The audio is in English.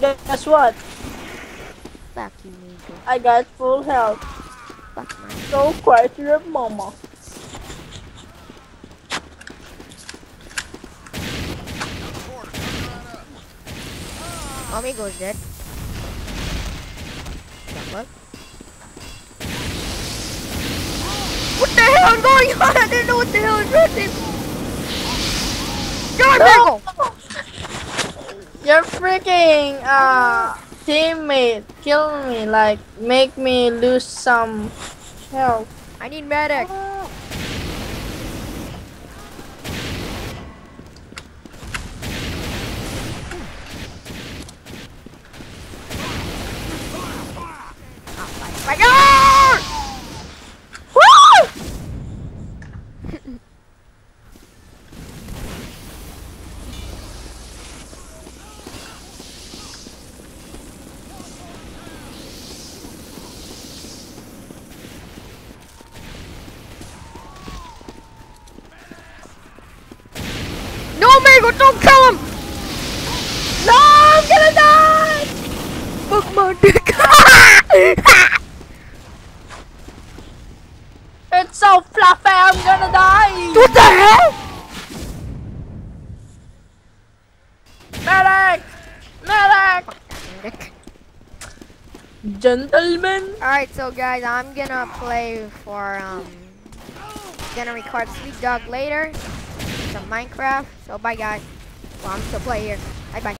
Guess what? Fuck you, Nico. I got full health. Fuck my. So quiet your mama. Amigo's dead. What? What the hell is going on? I didn't know what the hell is happening. John No! Bagel! Freaking uh teammate kill me, like make me lose some health. I need medic. Fire! Woo! No, Mango, don't kill him! No, I'm gonna die! Fuck my dick. It's so fluffy, I'm gonna die! what the hell? Medic! Medic! Gentlemen! Alright, so guys, I'm gonna play for, um, gonna record Sweet Dog later, Minecraft. So bye guys. Well, I'm still play here. Bye bye.